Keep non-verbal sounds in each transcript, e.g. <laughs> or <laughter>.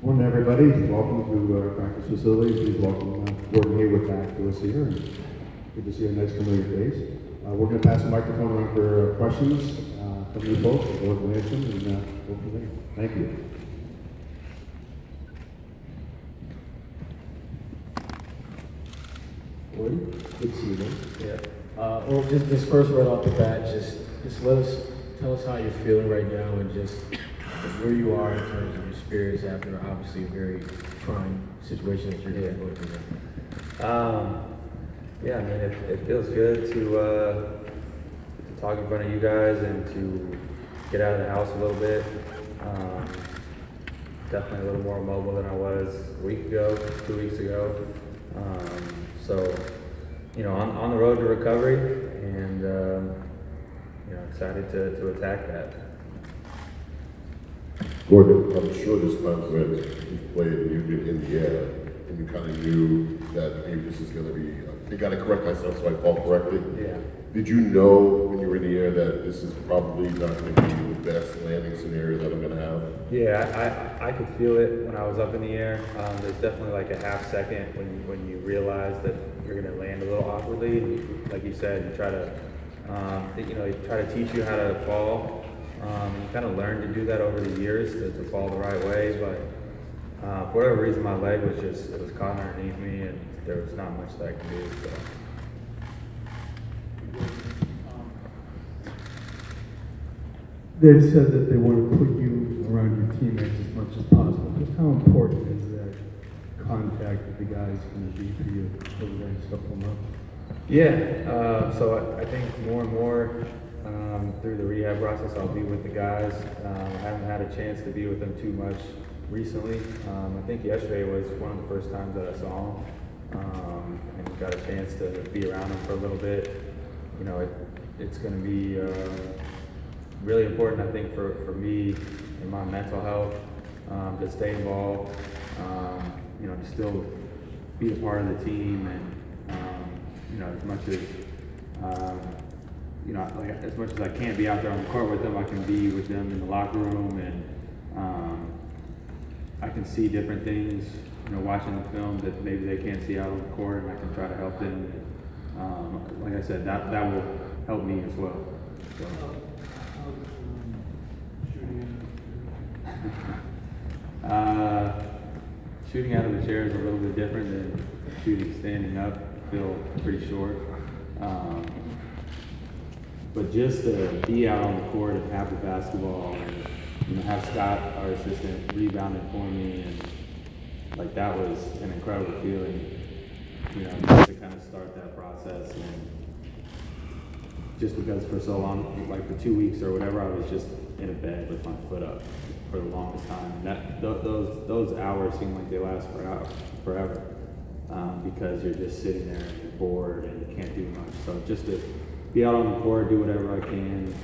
Morning, everybody. Welcome to our practice facility. Please welcome uh, Gordon Hayward back to us here. Good to see a nice familiar face. Uh, We're going to pass the microphone around for uh, questions uh, from you folks, Gordon Williamson, and uh, go from there. Thank you. Gordon, good to see you again. Yeah. Uh, well, just, just first right off the bat, just, just let us, tell us how you're feeling right now and just where you are in terms of your spirits after obviously a very trying situation that you're Yeah. going through. Um, yeah, I mean, it, it feels good to, uh, to talk in front of you guys and to get out of the house a little bit. Um, definitely a little more mobile than I was a week ago, two weeks ago. Um, so, you know, on, on the road to recovery and, um, you know, excited to, to attack that. Gordon, I'm sure this time when you played and you've been in the air and you kind of knew that, hey, this is going to be, I got to correct myself so I fall correctly. Yeah. Did you know when you were in the air that this is probably not going to be the best landing scenario that I'm going to have? Yeah, I, I, I could feel it when I was up in the air. Um, there's definitely like a half second when you, when you realize that you're gonna land a little awkwardly. And you, like you said, you try to, um, you know, you try to teach you how to fall. Um, kind of learn to do that over the years to, to fall the right way. But uh, for whatever reason, my leg was just it was caught underneath me, and there was not much that I could do. So. They've said that they want to put you around your teammates as much as possible. Just how important is that contact with the guys going to be for you over the next couple months? Yeah, uh, so I, I think more and more um, through the rehab process, I'll be with the guys. Um, I haven't had a chance to be with them too much recently. Um, I think yesterday was one of the first times that I saw them um, and got a chance to be around them for a little bit. You know, it, it's going to be uh, really important, I think, for, for me and my mental health um, to stay involved. You know, to still be a part of the team and you know, as much as um, you know, like as much as I can't be out there on the court with them, I can be with them in the locker room, and um, I can see different things. You know, watching the film that maybe they can't see out on the court, and I can try to help them. Um, like I said, that that will help me as well. So. <laughs> Uh, shooting out of the chair is a little bit different than shooting standing up. Feel pretty short. Um, but just to be out on the court and have the basketball and you know, have Scott, our assistant, rebounding for me and like that was an incredible feeling. You know, just to kind of start that process and just because for so long, like for two weeks or whatever, I was just in a bed with my foot up for the longest time. And that th- those those hours seem like they last forever, forever, um, because you're just sitting there and you're bored and you can't do much. So just to be out on the court, do whatever I can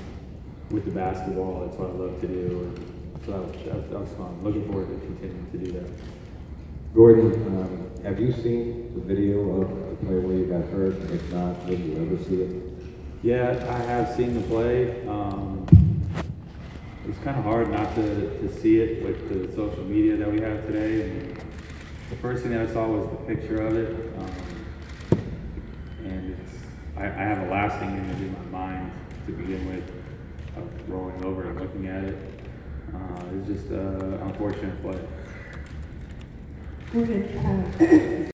with the basketball, that's what I love to do. And so that was, that was, that was fun. Looking forward to continuing to do that. Gordon, um, have you seen the video of the play where you got hurt? If not, will you ever see it? Yeah, I have seen the play. Um, it's kind of hard not to, to see it with the social media that we have today. And the first thing that I saw was the picture of it. Um, and it's, I, I have a lasting image in my mind to begin with of rolling over and looking at it. Uh, it's just an unfortunate uh,